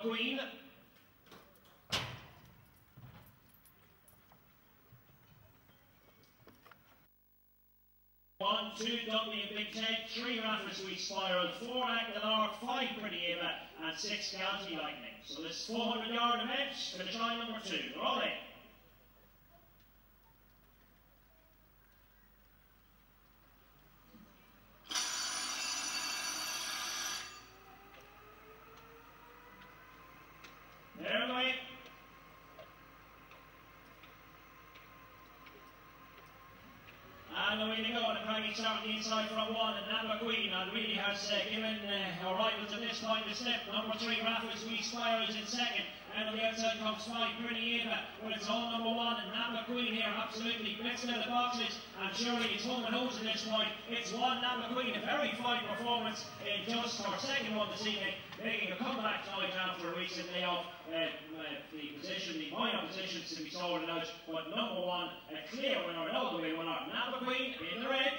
Queen. One, two, Dudley and Big Ted, three Raffles Sweet Spiral, four Aguilar, five Pretty Eva, and six County Lightning. So this 400 yard event for the try number two. They're all in. There away. And away they go, and Craigie on the inside from one, and Napa Queen, and really has uh, given uh, rivals at this point the slip. Number three, Raffles Wee Spirals in second, and on the outside comes five, Pretty Eva, but it's all number one, and Napa Queen here absolutely blitzing in the boxes, and surely it's home and hose at this point. It's one Napa Queen, a very fine performance in just her second one this evening, making a comeback tonight after a recent layoff. Uh, uh, the position, the minor positions to be sorted out, but number one, a clear winner, an all the way winner, Napa Queen in the red.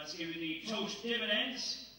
Now let's give you the tote dividends.